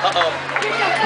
Uh-oh.